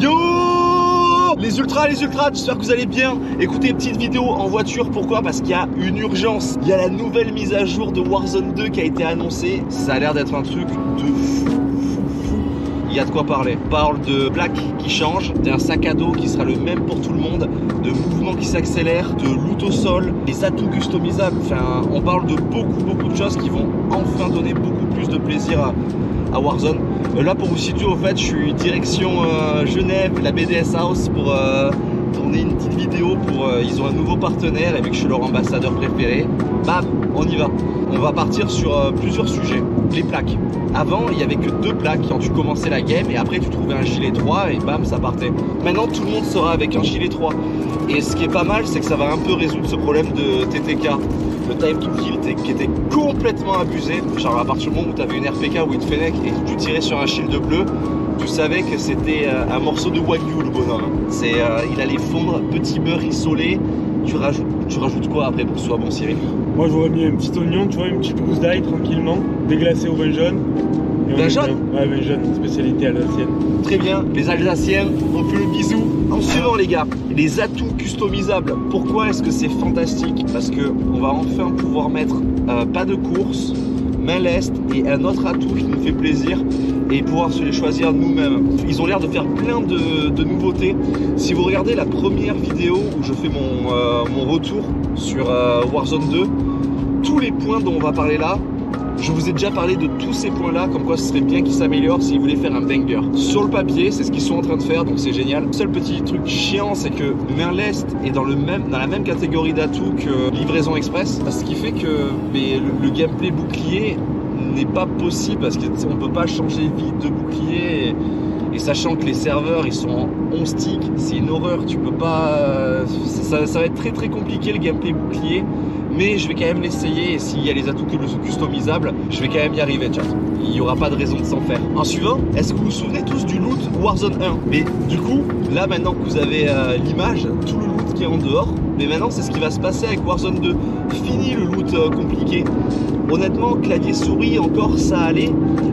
Yo les ultras, les ultras, j'espère que vous allez bien. Écoutez, petite vidéo en voiture, pourquoi? Parce qu'il y a une urgence. Il y a la nouvelle mise à jour de Warzone 2 qui a été annoncée. Ça a l'air d'être un truc de fou, fou, fou. Il y a de quoi parler. On parle de plaques qui changent, d'un sac à dos qui sera le même pour tout le monde, de mouvements qui s'accélèrent, de loot au sol, des atouts customisables. Enfin, on parle de beaucoup, beaucoup de choses qui vont enfin donner beaucoup plus de plaisir à, à Warzone. Euh, là, pour vous situer, au fait, je suis direction euh, Genève, la BDS House, pour euh, tourner une petite vidéo. Pour, ils ont un nouveau partenaire, et je suis leur ambassadeur préféré, bam, on y va. On va partir sur plusieurs sujets. Les plaques. Avant, il n'y avait que deux plaques quand tu commençais la game, et après, tu trouvais un gilet 3, et bam, ça partait. Maintenant, tout le monde sera avec un gilet 3. Et ce qui est pas mal, c'est que ça va un peu résoudre ce problème de TTK le time to qui était complètement abusé. Genre à partir du moment où tu avais une RPK ou une Fennec et tu tirais sur un shield bleu, tu savais que c'était euh, un morceau de Wagyu le bonhomme. C'est, euh, il allait fondre, petit beurre isolé. Tu rajoutes, quoi après pour que ce soit bon Cyril? Moi j'aurais mis un petit oignon, tu vois, une petite gousse d'ail tranquillement, déglacé au vin jaune. Met jaune. Ouais, jaune, spécialité alsacienne. Très bien, les Alsaciens, on fait le bisou. En suivant les gars, les atouts customisables. Pourquoi est-ce que c'est fantastique? Parce que on va enfin pouvoir mettre euh, pas de course, main lest et un autre atout qui nous fait plaisir et pouvoir se les choisir nous-mêmes. Ils ont l'air de faire plein de, de nouveautés. Si vous regardez la première vidéo où je fais mon, euh, mon retour sur euh, Warzone 2, tous les points dont on va parler là, je vous ai déjà parlé de tous ces points-là, comme quoi ce serait bien qu'ils s'améliorent s'ils voulaient faire un banger. Sur le papier, c'est ce qu'ils sont en train de faire, donc c'est génial. Le seul petit truc chiant, c'est que Main Lest est dans, dans la même catégorie d'atouts que Livraison Express, ce qui fait que le, gameplay bouclier n'est pas possible parce qu'on ne peut pas changer vite de bouclier. Et, sachant que les serveurs ils sont en 11 sticks, c'est une horreur, tu peux pas. Ça, ça va être très très compliqué le gameplay bouclier mais je vais quand même l'essayer et s'il y a les atouts customisables, je vais quand même y arriver, chat. Il n'y aura pas de raison de s'en faire. En suivant, est-ce que vous vous souvenez tous du loot Warzone 1 Mais du coup, là maintenant que vous avez euh, l'image, tout le loot qui est en dehors, mais maintenant c'est ce qui va se passer avec Warzone 2. Fini le loot euh, compliqué. Honnêtement, clavier souris encore ça allait,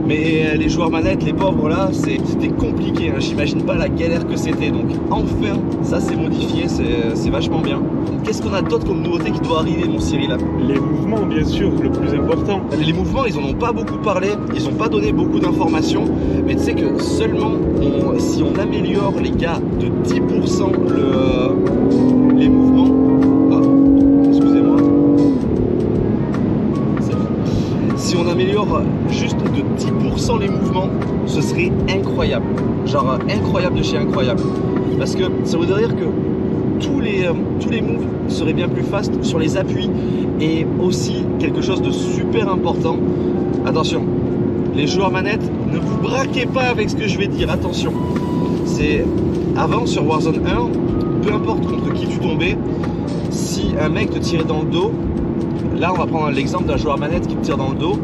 mais euh, les joueurs manettes, les pauvres là, c'était compliqué. hein. J'imagine pas la galère que c'était. Donc enfin, ça c'est modifié, c'est c'est vachement bien. Qu'est-ce qu'on a d'autre comme nouveauté qui doit arriver, mon Cyril? Les mouvements, bien sûr, le plus important. les mouvements, ils en ont pas beaucoup parlé, ils ont pas donné beaucoup d'informations, mais tu sais que seulement on- si on améliore les gars de 10% le, les mouvements. Juste de 10% les mouvements, ce serait incroyable. Genre incroyable de chez incroyable. Parce que ça voudrait dire que tous les, euh, tous les moves seraient bien plus fast sur les appuis et aussi quelque chose de super important. Attention, les joueurs manettes, ne vous braquez pas avec ce que je vais dire, attention. C'est avant sur Warzone 1, peu importe contre qui tu tombais, si un mec te tirait dans le dos, là on va prendre l'exemple d'un joueur manette qui te tire dans le dos,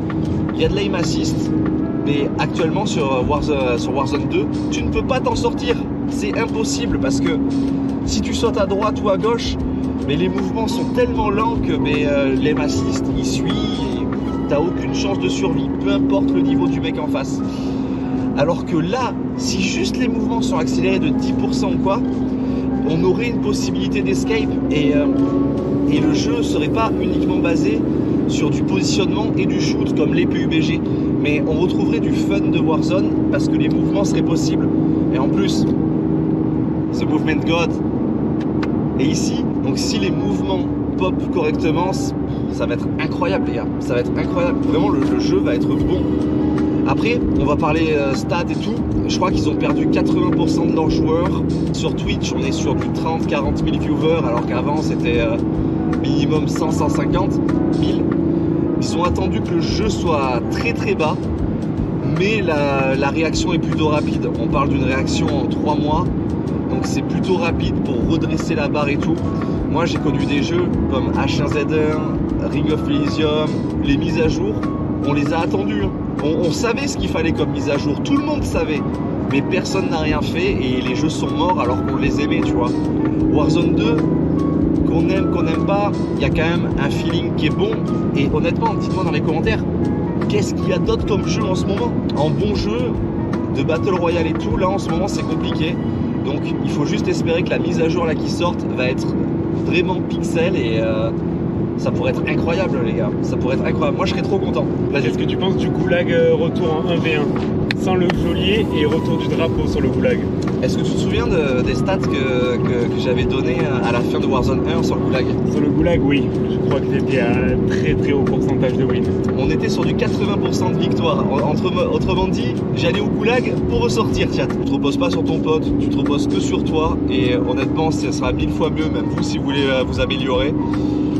il y a de l'aim assist, mais actuellement sur Warzone, sur Warzone 2, tu ne peux pas t'en sortir. C'est impossible parce que si tu sautes à droite ou à gauche, mais les mouvements sont tellement lents que mais, euh, l'aim assist il suit et t'as aucune chance de survie, peu importe le niveau du mec en face. Alors que là, si juste les mouvements sont accélérés de 10% ou quoi, on aurait une possibilité d'escape et, euh, et le jeu serait pas uniquement basé sur du positionnement et du shoot comme les PUBG, mais on retrouverait du fun de Warzone parce que les mouvements seraient possibles. Et en plus, The Movement God est ici, donc si les mouvements pop correctement, ça va être incroyable les gars, ça va être incroyable. Vraiment le, le jeu va être bon. Après, on va parler euh, stats et tout. Je crois qu'ils ont perdu 80% de leurs joueurs. Sur Twitch, on est sur du 30-40 000 viewers, alors qu'avant c'était euh, minimum 100-150 000. Ils ont attendu que le jeu soit très très bas, mais la, réaction est plutôt rapide. On parle d'une réaction en 3 mois, donc c'est plutôt rapide pour redresser la barre et tout. Moi j'ai connu des jeux comme H1Z1, Ring of Elysium, les mises à jour, on les a attendus. hein. On, on savait ce qu'il fallait comme mise à jour, tout le monde savait, mais personne n'a rien fait et les jeux sont morts alors qu'on les aimait, tu vois. Warzone 2, qu'on aime, qu'on n'aime pas, il y a quand même un feeling qui est bon. Et honnêtement, dites-moi dans les commentaires, qu'est-ce qu'il y a d'autre comme jeu en ce moment? En bon jeu, de Battle Royale et tout, là en ce moment c'est compliqué. Donc il faut juste espérer que la mise à jour là qui sorte va être vraiment pixel et euh, ça pourrait être incroyable les gars. Ça pourrait être incroyable. Moi je serais trop content. Qu'est-ce que tu penses du goulag euh, retour en 1v1 Sans le geôlier et retour du drapeau sur le goulag Est-ce que tu te souviens de- des stats que, que- que j'avais donné à la fin de Warzone 1 sur le goulag? Sur le goulag, oui. Je crois que t'étais à un très très haut pourcentage de win. On était sur du 80% de victoire. En- Entre, autrement dit, j'allais au goulag pour ressortir, chat. Tu te reposes pas sur ton pote, tu te reposes que sur toi. Et honnêtement, ça sera mille fois mieux, même vous, si vous voulez euh, vous améliorer.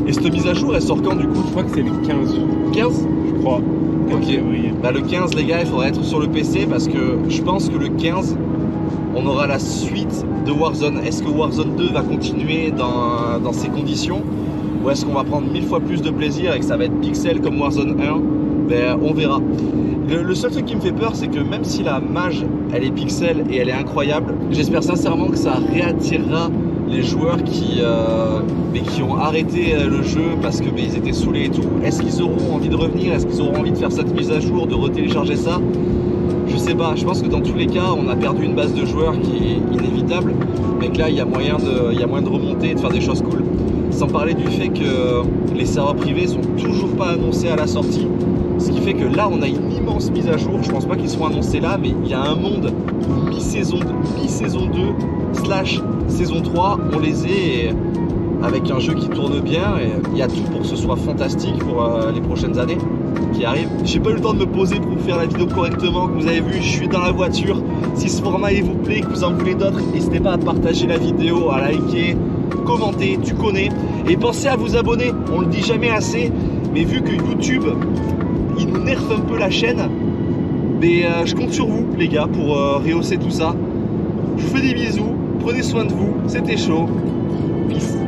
Et cette mise à jour, elle sort quand du coup? Je crois que c'est le 15, 15 je crois. 15 Ok. Bah le 15 les gars il faudra être sur le PC parce que je pense que le 15 on aura la suite de Warzone. Est-ce que Warzone 2 va continuer dans, dans ces conditions? Ou est-ce qu'on va prendre mille fois plus de plaisir et que ça va être pixel comme Warzone 1 Ben on verra. Le, le seul truc qui me fait peur c'est que même si la mage elle est pixel et elle est incroyable, j'espère sincèrement que ça réattirera les joueurs qui, euh, ont arrêté euh, le jeu parce que ils étaient saoulés et tout. Est-ce qu'ils auront envie de revenir? Est-ce qu'ils auront envie de faire cette mise à jour, de retélécharger ça? Je sais pas. Je pense que dans tous les cas, on a perdu une base de joueurs qui est inévitable, mais que là, il y a moyen il y a moyen de remonter et de faire des choses cool. Sans parler du fait que les serveurs privés sont toujours pas annoncés à la sortie. Ce qui fait que là, on a une immense mise à jour. Je pense pas qu'ils seront annoncés là, mais il y a un monde mi-saison mi-saison 2 slash saison 3, on les est avec un jeu qui tourne bien et il y a tout pour que ce soit fantastique pour euh, les prochaines années qui arrivent. J'ai pas eu le temps de me poser pour faire la vidéo correctement, vous avez vu, je suis dans la voiture. Si ce format il vous plaît, que vous en voulez d'autres, n'hésitez pas à partager la vidéo, à liker, commenter, tu connais. Et pensez à vous abonner, on le dit jamais assez, mais vu que YouTube, il nous nerfe un peu la chaîne, mais euh, je compte sur vous les gars pour euh, rehausser tout ça. Je vous fais des bisous, prenez soin de vous, c'était chaud. Peace.